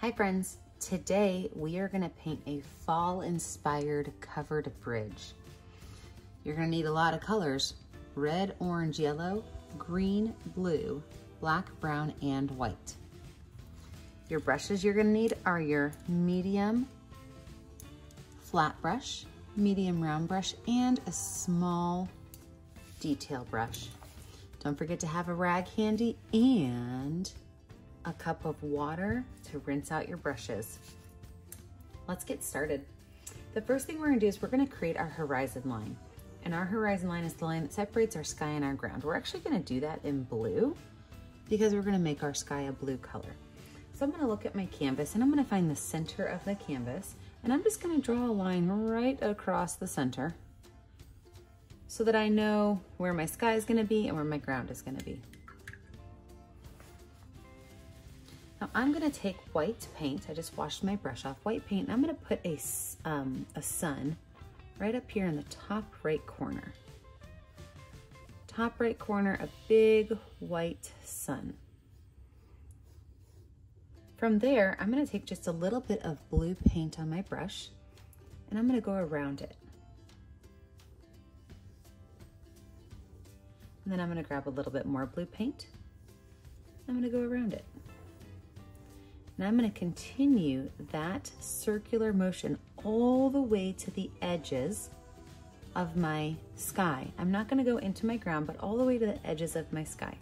Hi friends, today we are gonna paint a fall inspired covered bridge. You're gonna need a lot of colors, red, orange, yellow, green, blue, black, brown, and white. Your brushes you're gonna need are your medium flat brush, medium round brush, and a small detail brush. Don't forget to have a rag handy and a cup of water to rinse out your brushes. Let's get started. The first thing we're gonna do is we're gonna create our horizon line. And our horizon line is the line that separates our sky and our ground. We're actually gonna do that in blue because we're gonna make our sky a blue color. So I'm gonna look at my canvas and I'm gonna find the center of the canvas and I'm just gonna draw a line right across the center so that I know where my sky is gonna be and where my ground is gonna be. Now I'm gonna take white paint, I just washed my brush off, white paint, I'm gonna put a, um, a sun right up here in the top right corner. Top right corner, a big white sun. From there, I'm gonna take just a little bit of blue paint on my brush and I'm gonna go around it. And then I'm gonna grab a little bit more blue paint. I'm gonna go around it. And I'm gonna continue that circular motion all the way to the edges of my sky. I'm not gonna go into my ground, but all the way to the edges of my sky.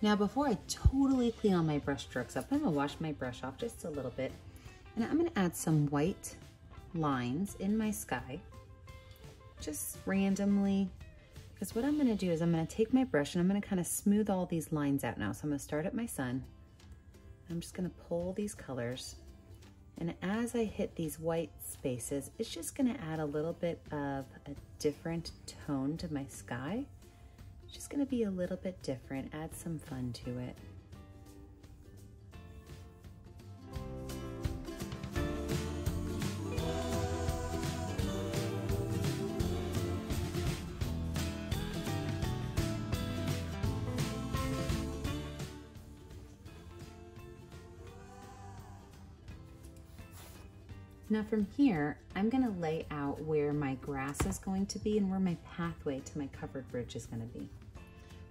Now before I totally clean all my brush strokes up, I'm gonna wash my brush off just a little bit and I'm gonna add some white lines in my sky, just randomly, because what I'm gonna do is I'm gonna take my brush and I'm gonna kind of smooth all these lines out now. So I'm gonna start at my sun. I'm just gonna pull these colors and as I hit these white spaces, it's just gonna add a little bit of a different tone to my sky just gonna be a little bit different, add some fun to it. Now from here, I'm gonna lay out where my grass is going to be and where my pathway to my covered bridge is gonna be.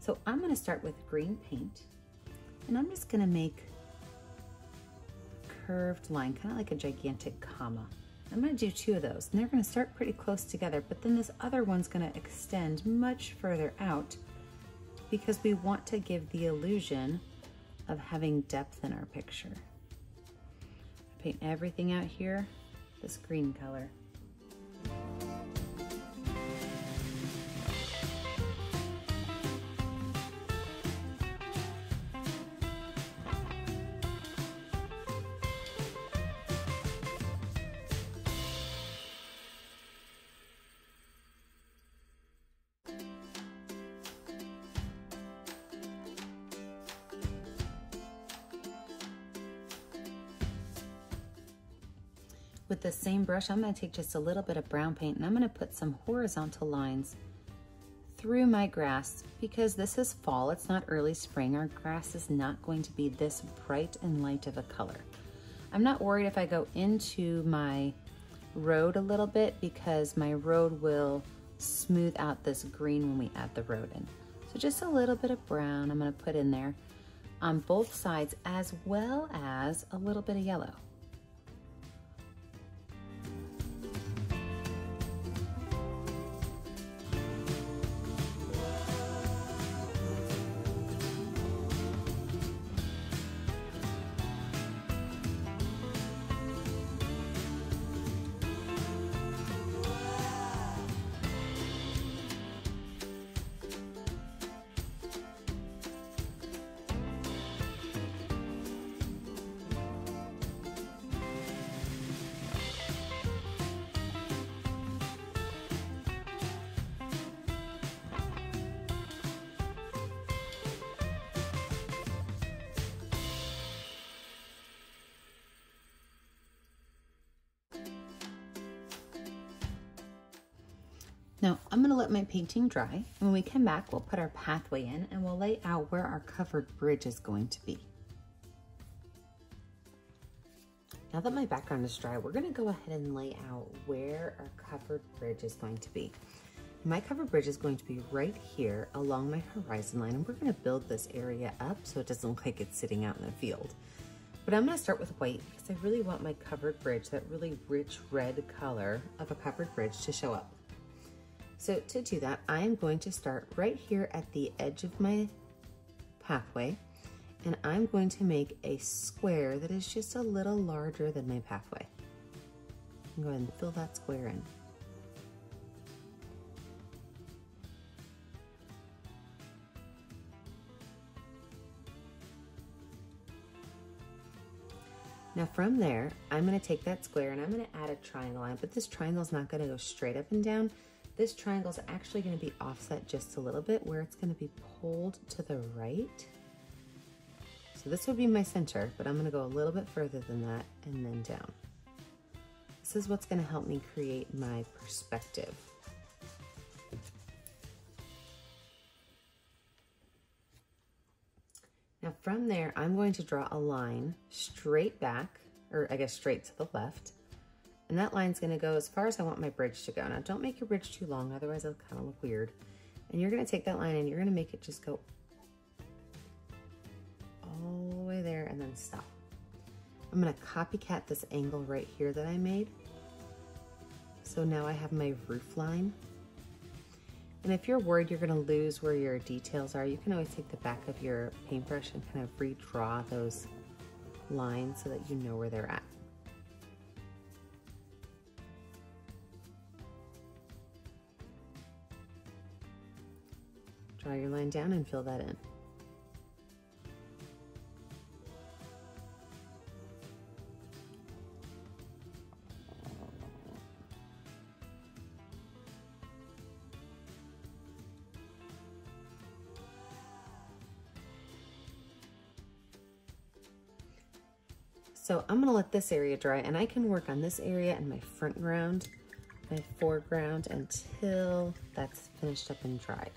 So I'm gonna start with green paint and I'm just gonna make curved line, kind of like a gigantic comma. I'm gonna do two of those and they're gonna start pretty close together, but then this other one's gonna extend much further out because we want to give the illusion of having depth in our picture. Paint everything out here this green color. Brush, I'm gonna take just a little bit of brown paint and I'm gonna put some horizontal lines through my grass because this is fall, it's not early spring. Our grass is not going to be this bright and light of a color. I'm not worried if I go into my road a little bit because my road will smooth out this green when we add the road in. So just a little bit of brown I'm gonna put in there on both sides as well as a little bit of yellow. Now I'm gonna let my painting dry. When we come back, we'll put our pathway in and we'll lay out where our covered bridge is going to be. Now that my background is dry, we're gonna go ahead and lay out where our covered bridge is going to be. My covered bridge is going to be right here along my horizon line, and we're gonna build this area up so it doesn't look like it's sitting out in the field. But I'm gonna start with white because I really want my covered bridge, that really rich red color of a covered bridge to show up. So to do that, I am going to start right here at the edge of my pathway and I'm going to make a square that is just a little larger than my pathway. Go ahead and fill that square in. Now from there, I'm gonna take that square and I'm gonna add a triangle line, but this triangle is not gonna go straight up and down. This triangle is actually gonna be offset just a little bit where it's gonna be pulled to the right. So this would be my center, but I'm gonna go a little bit further than that and then down. This is what's gonna help me create my perspective. Now from there, I'm going to draw a line straight back, or I guess straight to the left. And that line's gonna go as far as I want my bridge to go. Now don't make your bridge too long, otherwise it'll kind of look weird. And you're gonna take that line and you're gonna make it just go all the way there and then stop. I'm gonna copycat this angle right here that I made. So now I have my roof line. And if you're worried you're gonna lose where your details are, you can always take the back of your paintbrush and kind of redraw those lines so that you know where they're at. Draw your line down and fill that in. So I'm gonna let this area dry and I can work on this area and my front ground, my foreground until that's finished up and dried.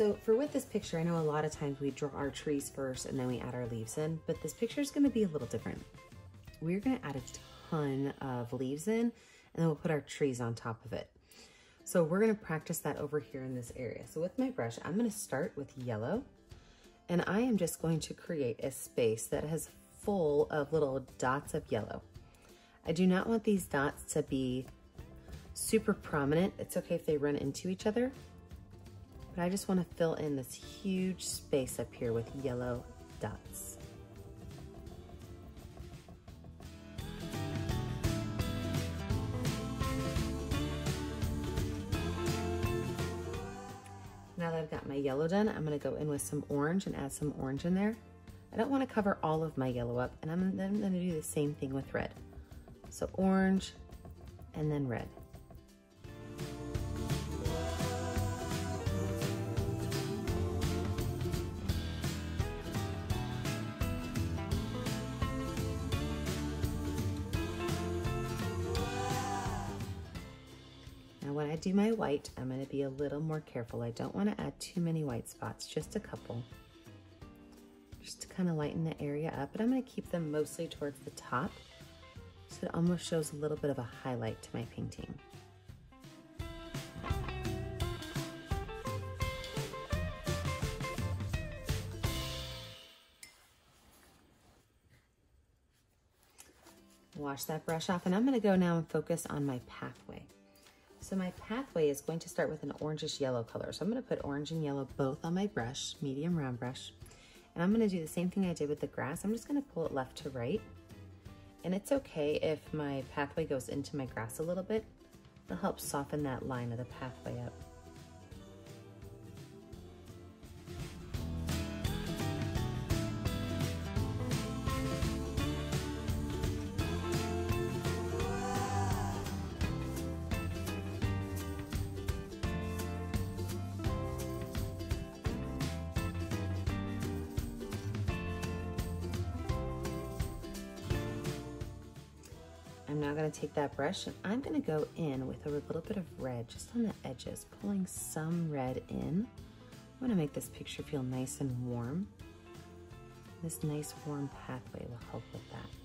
So for with this picture, I know a lot of times we draw our trees first and then we add our leaves in, but this picture is gonna be a little different. We're gonna add a ton of leaves in and then we'll put our trees on top of it. So we're gonna practice that over here in this area. So with my brush, I'm gonna start with yellow and I am just going to create a space that has full of little dots of yellow. I do not want these dots to be super prominent. It's okay if they run into each other, I just wanna fill in this huge space up here with yellow dots. Now that I've got my yellow done, I'm gonna go in with some orange and add some orange in there. I don't wanna cover all of my yellow up, and I'm then gonna do the same thing with red. So orange, and then red. I do my white, I'm gonna be a little more careful. I don't wanna add too many white spots, just a couple. Just to kind of lighten the area up, but I'm gonna keep them mostly towards the top so it almost shows a little bit of a highlight to my painting. Wash that brush off and I'm gonna go now and focus on my pathway. So my pathway is going to start with an orangish yellow color. So I'm gonna put orange and yellow both on my brush, medium round brush. And I'm gonna do the same thing I did with the grass. I'm just gonna pull it left to right. And it's okay if my pathway goes into my grass a little bit. It'll help soften that line of the pathway up. Take that brush and I'm gonna go in with a little bit of red just on the edges, pulling some red in. I wanna make this picture feel nice and warm. This nice warm pathway will help with that.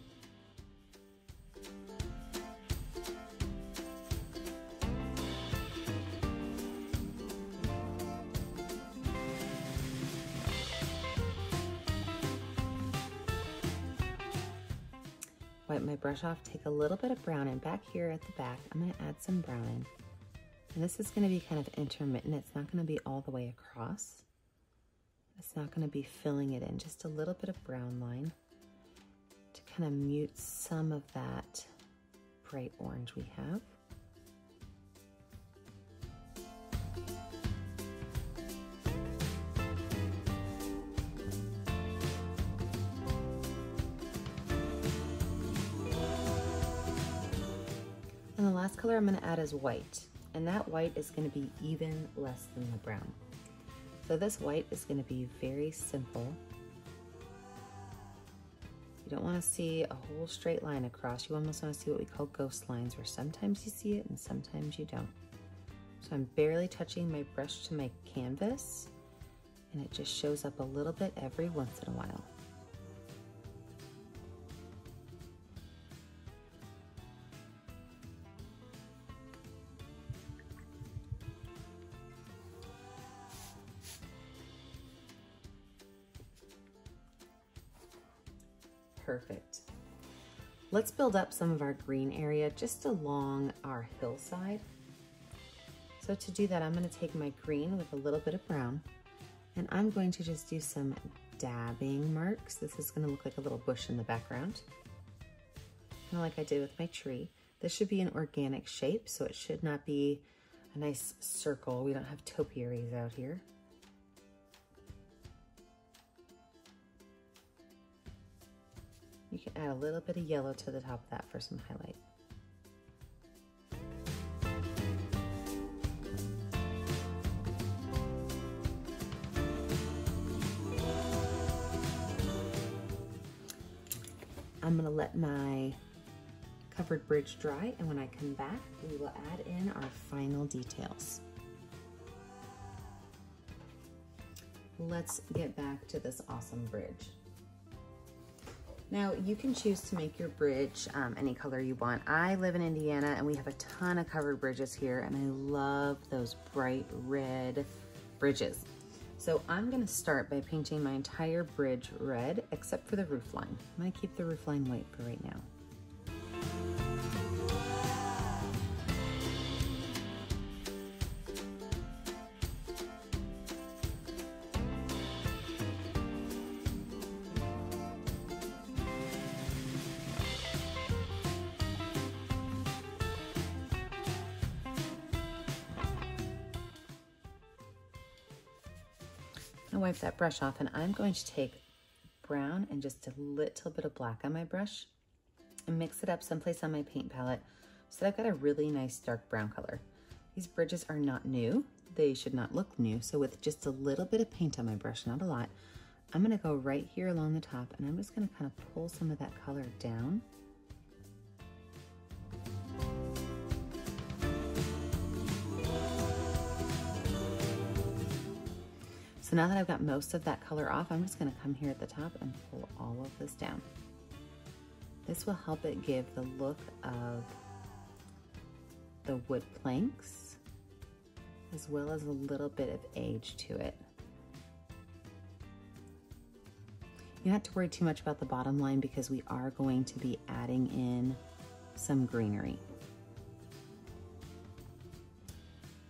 Wipe my brush off, take a little bit of brown in back here at the back. I'm gonna add some brown in. And this is gonna be kind of intermittent. It's not gonna be all the way across. It's not gonna be filling it in, just a little bit of brown line to kind of mute some of that bright orange we have. And the last color I'm gonna add is white. And that white is gonna be even less than the brown. So this white is gonna be very simple. You don't wanna see a whole straight line across. You almost wanna see what we call ghost lines, where sometimes you see it and sometimes you don't. So I'm barely touching my brush to my canvas, and it just shows up a little bit every once in a while. Let's build up some of our green area just along our hillside. So to do that, I'm gonna take my green with a little bit of brown and I'm going to just do some dabbing marks. This is gonna look like a little bush in the background, kind of like I did with my tree. This should be an organic shape, so it should not be a nice circle. We don't have topiaries out here. You can add a little bit of yellow to the top of that for some highlight. I'm gonna let my covered bridge dry and when I come back, we will add in our final details. Let's get back to this awesome bridge. Now you can choose to make your bridge um, any color you want. I live in Indiana and we have a ton of covered bridges here and I love those bright red bridges. So I'm gonna start by painting my entire bridge red except for the roof line. I'm gonna keep the roof line white for right now. I wipe that brush off and I'm going to take brown and just a little bit of black on my brush and mix it up someplace on my paint palette so that I've got a really nice dark brown color. These bridges are not new. They should not look new. So with just a little bit of paint on my brush, not a lot, I'm gonna go right here along the top and I'm just gonna kind of pull some of that color down Now that I've got most of that color off, I'm just gonna come here at the top and pull all of this down. This will help it give the look of the wood planks, as well as a little bit of age to it. You don't have to worry too much about the bottom line because we are going to be adding in some greenery.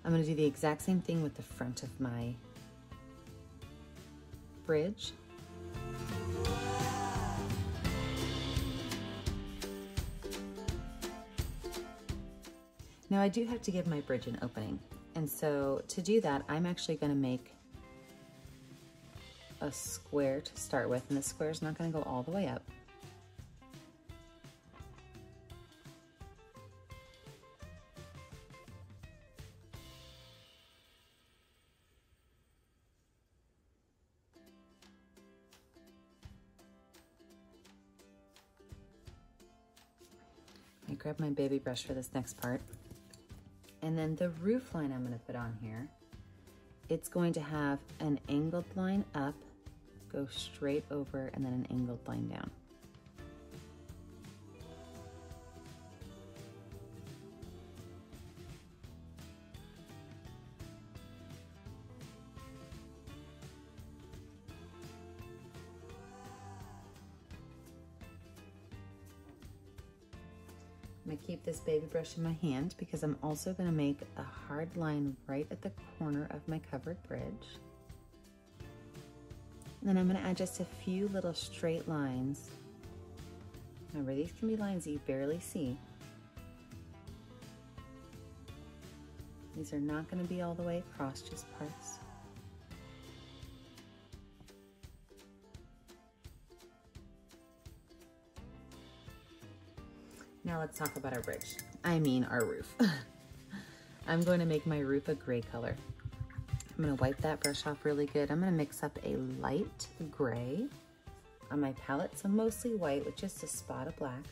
I'm gonna do the exact same thing with the front of my bridge. Now I do have to give my bridge an opening. And so to do that, I'm actually gonna make a square to start with, and the square is not gonna go all the way up. Grab my baby brush for this next part. And then the roof line I'm gonna put on here, it's going to have an angled line up, go straight over, and then an angled line down. Baby brush in my hand because I'm also gonna make a hard line right at the corner of my covered bridge. And then I'm gonna add just a few little straight lines. Remember, these can be lines that you barely see. These are not gonna be all the way across, just parts. Now let's talk about our bridge. I mean our roof. I'm going to make my roof a gray color. I'm gonna wipe that brush off really good. I'm gonna mix up a light gray on my palette, so mostly white with just a spot of black.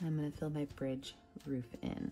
I'm gonna fill my bridge roof in.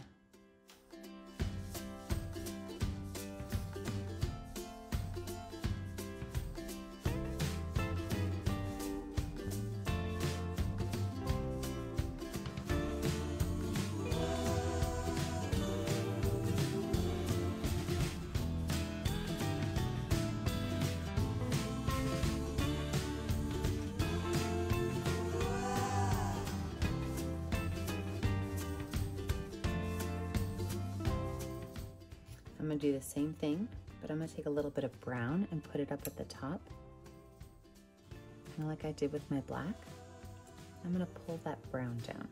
Gonna do the same thing, but I'm gonna take a little bit of brown and put it up at the top. Kind of like I did with my black. I'm gonna pull that brown down.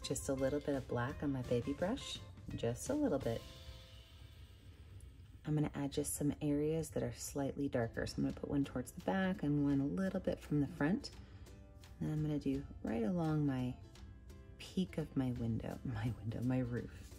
With just a little bit of black on my baby brush, just a little bit. I'm gonna add just some areas that are slightly darker. So I'm gonna put one towards the back and one a little bit from the front. And I'm gonna do right along my peak of my window, my window, my roof.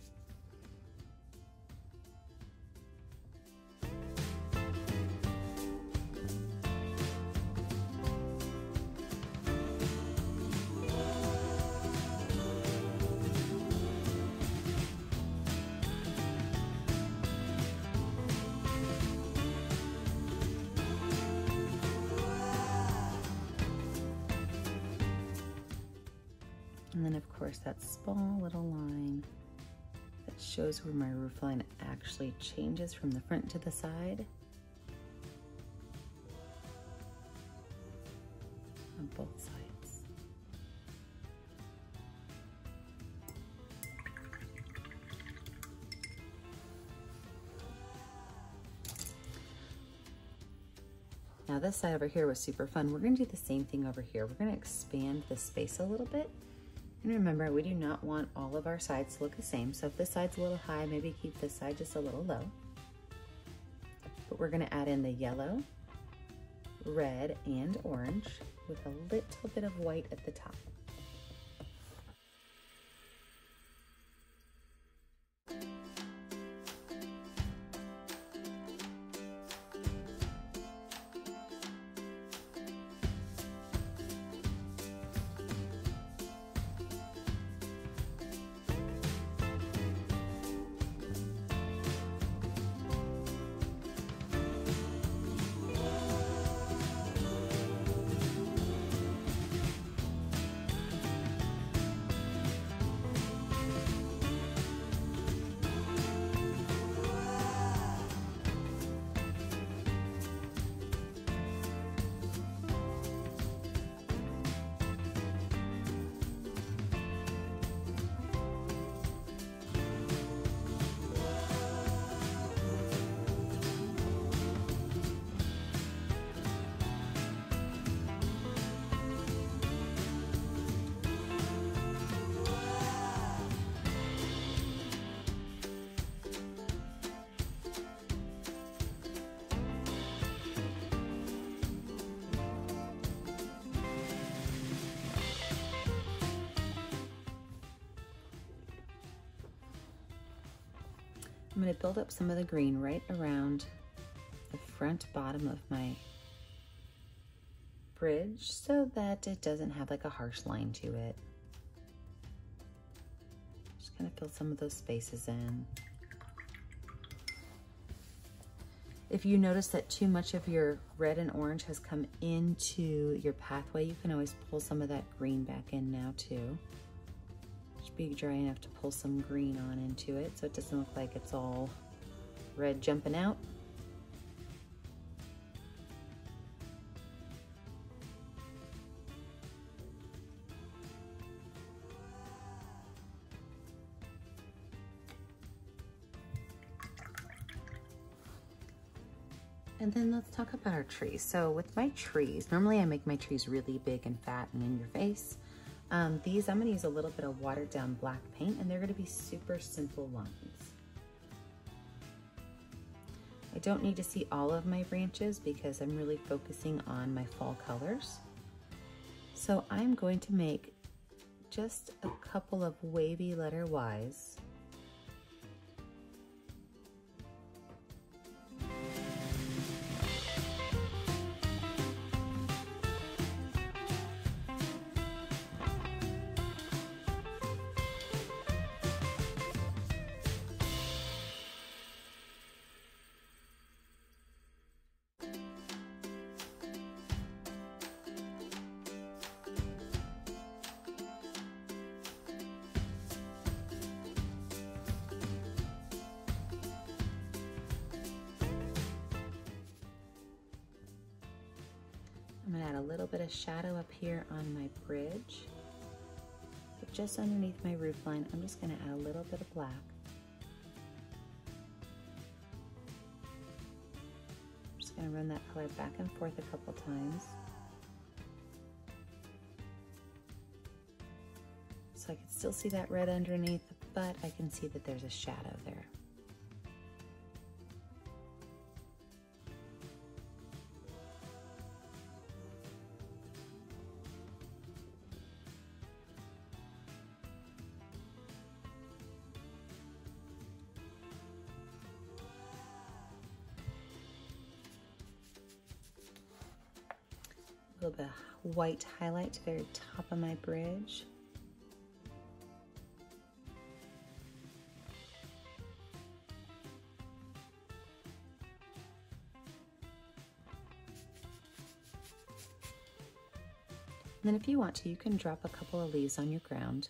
Course that small little line that shows where my roof line actually changes from the front to the side. On both sides. Now this side over here was super fun. We're gonna do the same thing over here. We're gonna expand the space a little bit and remember, we do not want all of our sides to look the same. So if this side's a little high, maybe keep this side just a little low. But we're gonna add in the yellow, red, and orange with a little bit of white at the top. I'm gonna build up some of the green right around the front bottom of my bridge so that it doesn't have like a harsh line to it. Just gonna fill some of those spaces in. If you notice that too much of your red and orange has come into your pathway, you can always pull some of that green back in now too. Be dry enough to pull some green on into it so it doesn't look like it's all red jumping out. And then let's talk about our trees. So with my trees, normally I make my trees really big and fat and in your face. Um, these, I'm gonna use a little bit of watered down black paint and they're gonna be super simple lines. I don't need to see all of my branches because I'm really focusing on my fall colors. So I'm going to make just a couple of wavy letter Ys a little bit of shadow up here on my bridge. But just underneath my roof line, I'm just gonna add a little bit of black. I'm just gonna run that color back and forth a couple times. So I can still see that red underneath, but I can see that there's a shadow there. A little bit of white highlight to the very top of my bridge. And then if you want to, you can drop a couple of leaves on your ground.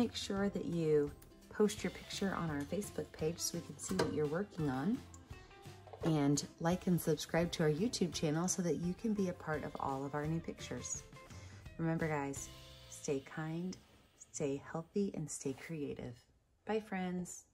Make sure that you post your picture on our Facebook page so we can see what you're working on. And like and subscribe to our YouTube channel so that you can be a part of all of our new pictures. Remember guys, stay kind, stay healthy, and stay creative. Bye friends.